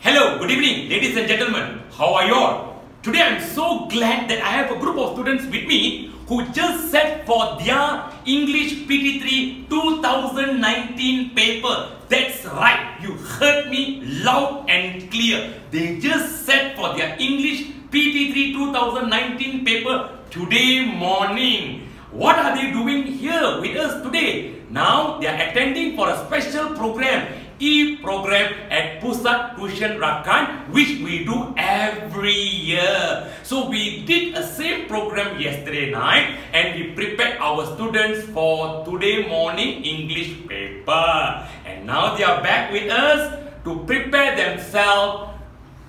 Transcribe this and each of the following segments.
Hello, good evening, ladies and gentlemen. How are you all? Today I'm so glad that I have a group of students with me who just sat for their English PT3 2019 paper. That's right, you heard me loud and clear. They just sat for their English PT3 2019 paper today morning. What are they doing here with us today? Now they are attending for a special program, e-program at Pusat Tuition Rakan, which we do every year. So we did a same program yesterday night and we prepared our students for today morning English paper. And now they are back with us to prepare themselves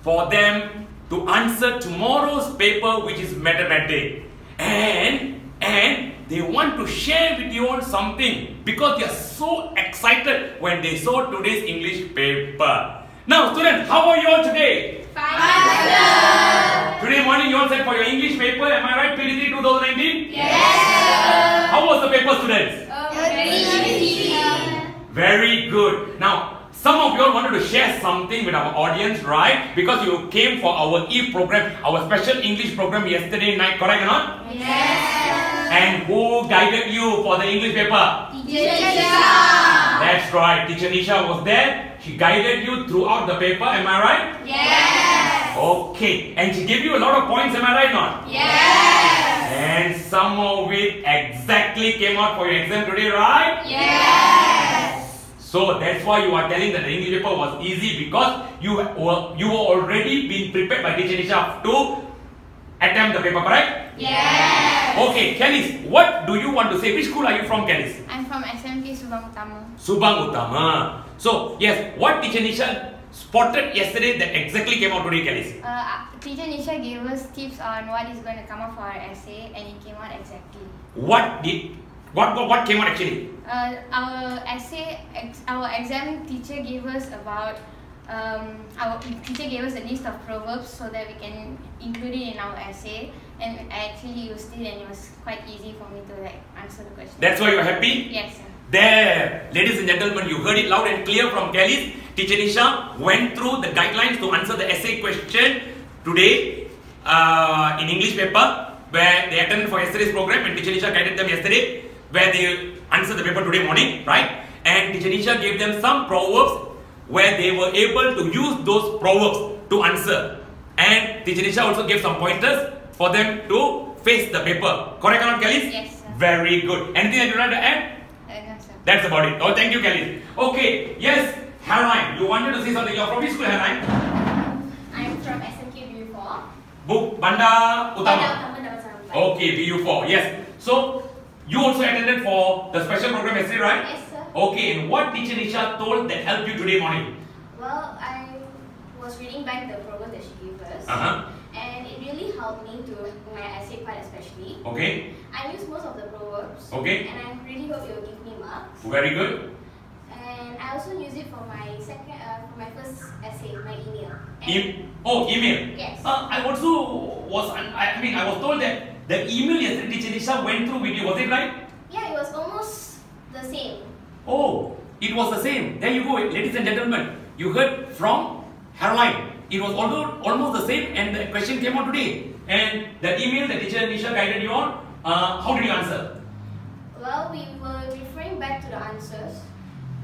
for them to answer tomorrow's paper which is mathematics. And and they want to share with you all something because they are so excited when they saw today's English paper. Now students, how are you all today? Today morning you all sent for your English paper, am I right? PT3 2019? Yes. How was the paper students? Very Very good. Now, some of you all wanted to share something with our audience, right? Because you came for our E program, our special English program yesterday night, correct or not? Yes. And who guided you for the English paper? That's right. Teacher Nisha was there. She guided you throughout the paper, am I right? Yes. Okay. And she gave you a lot of points, am I right not? Yes. And some of it exactly came out for your exam today, right? Yes. So that's why you are telling that the English paper was easy because you were you were already been prepared by teacher Nisha to attempt the paper, correct? Yes. Okay, Kelis, what do you want to say? Which school are you from, Kelis? I'm from SMT Subang Utama. Subang Utama. So yes, what teacher Nisha spotted yesterday that exactly came out today, Kelis? Uh, teacher Nisha gave us tips on what is going to come up for our essay, and it came out exactly. What did what what, what came out actually? Uh, our essay, ex- our exam teacher gave us about. Um, our teacher gave us a list of proverbs so that we can include it in our essay, and I actually used it, and it was quite easy for me to like answer the question. That's why you're happy? yes, sir. There, ladies and gentlemen, you heard it loud and clear from Kelly's. Teacher Nisha went through the guidelines to answer the essay question today uh, in English paper where they attended for yesterday's program and Teacher Nisha guided them yesterday where they answered the paper today morning, right? And Teacher Nisha gave them some proverbs where they were able to use those proverbs to answer. And Teacher Nisha also gave some pointers for them to face the paper. Correct or not, Kelly? Yes, sir. Very good. Anything that you like to add? Uh, no, sir. That's about it. Oh, thank you, Kelly. Okay, yes, Caroline, you wanted to say something. You're from which school, Caroline? I'm from SMK BU4. Book Bandar Utama. Okay, BU4. Yes. So, you also attended for the special program yesterday, right? Yes, sir. Okay, and what teacher Nisha told that helped you today morning? Well, I was reading back the program that she gave us, Uh huh. And it really helped me to my essay part especially. Okay, I used most of the proverbs, Okay. and I really hope it will give me marks. very good. And I also use it for my second, uh, for my first essay, my email. E- oh, email. Yes. Uh, I also was, I I mean, I was told that the email yesterday teacher Nisha went through with you. Was it right? yeah, it was almost the same. Oh, it was the same. There you go, ladies and gentlemen. You heard from Caroline. It was although almost the same, and the question came out today. And the email that teacher Nisha guided you on, uh, how did you answer? Well, we were referring back to the answers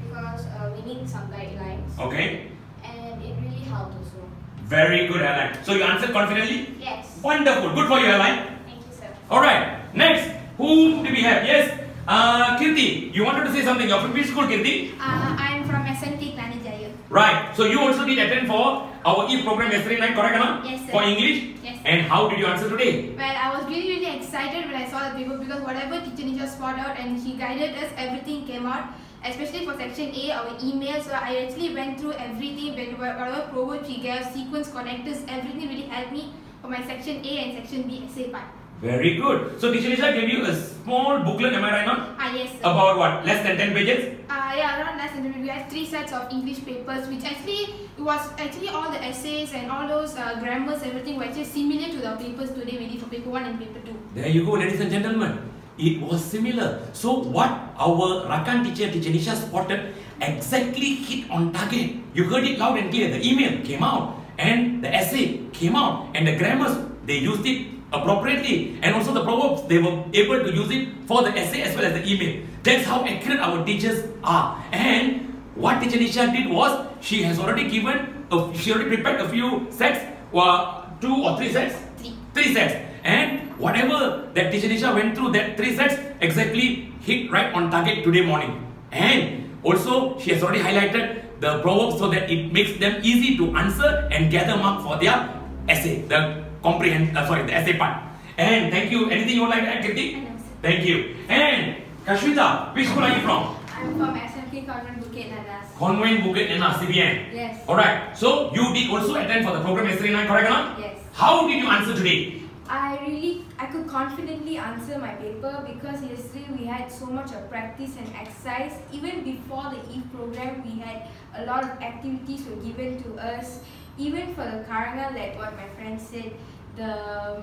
because uh, we need some guidelines, Okay, and it really helped also. very good, Caroline. So you answered confidently. Yes. Wonderful, good for you, Caroline. Thank you, sir. All right. Next, who do we have? Yes, uh, Kirti. You wanted to say something. You're from which school, Kirti? Uh, I'm from SMT Kelana Jaya. Right. So you also did attend for our E program yesterday night, correct or? Yes, sir. For English. Yes. And how did you answer today? Well, I was really, really excited when I saw the paper because whatever teacher Nisha spot out and she guided us, everything came out. Especially for section A, our email. So I actually went through everything, whatever proverb she gave, sequence connectors, everything really helped me for my section A and section B essay part. Very good. So teacher Nisha gave you a small booklet, am I right now? Ah, yes. Sir. About what? Less than 10 pages? Uh, yeah, around last interview, we had three sets of English papers, which actually it was actually all the essays and all those uh, grammars, everything were actually similar to the papers today, we did for paper one and paper two. There you go, ladies and gentlemen. It was similar. So what our Rakan teacher, teacher Nisha spotted, exactly hit on target. You heard it loud and clear. The email came out and the essay came out and the grammars, they used it appropriately and also the proverbs, they were able to use it for the essay as well as the email. That's how accurate our teachers are. And what teacher Nisha did was, she has already given, a, she already prepared a few sets, uh, two or three sets? Three. Three sets. And whatever that teacher Nisha went through, that three sets exactly hit right on target today morning. And also, she has already highlighted the proverbs so that it makes them easy to answer and gather mark for their essay, the comprehend, uh, sorry, the essay part. And thank you. Anything you would like to add, Kirti? Thank you. And Kashmita, which school are you from? I'm from SMK Convent Bukit Nanas. Convent Bukit Nana, CBN. Yes. Alright, so you did also attend for the program yesterday night, correct or not? Yes. How did you answer today? I really, I could confidently answer my paper because yesterday we had so much of practice and exercise. Even before the EVE program, we had a lot of activities were given to us. Even for the Karanga, like what my friend said, the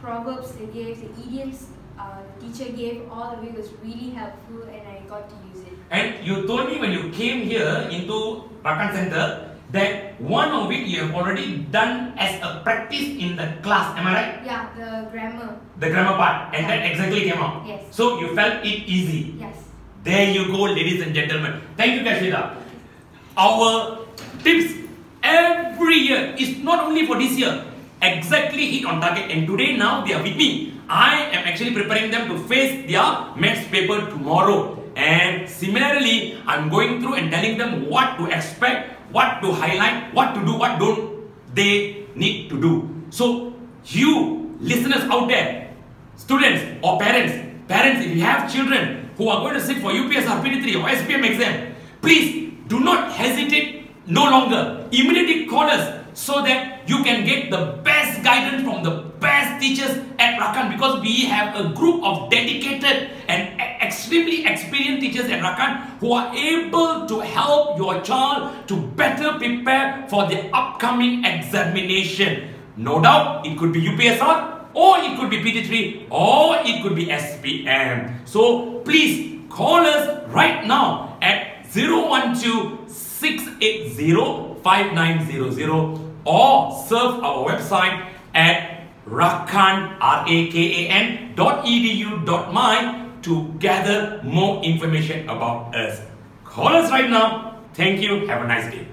proverbs they gave, the idioms uh, the teacher gave, all the way was really helpful and I got to use it. And you told me when you came here into Rakan Center that one of it you have already done as a practice in the class, am I right? Yeah, the grammar. The grammar part, and that exactly came out. Yes. So you felt it easy. Yes. There you go, ladies and gentlemen. Thank you, Kashmita. Our tips every year is not only for this year, exactly hit on target. And today, now they are with me. I am actually preparing them to face their maths paper tomorrow. And similarly, I'm going through and telling them what to expect, what to highlight, what to do, what don't they need to do. So, you listeners out there, students or parents, parents, if you have children who are going to sit for UPS or PT3 or SPM exam, please do not hesitate no longer. Immediately call us so that you can get the best guidance from the best teachers at Rakan because we have a group of dedicated and extremely experienced teachers at Rakan who are able to help your child to better prepare for the upcoming examination. No doubt it could be UPSR or it could be PT3 or it could be SPM. So please call us right now at 012 680 5900 or surf our website at rakan, R-A-K-A-N dot edu dot my to gather more information about us. Call us right now. Thank you. Have a nice day.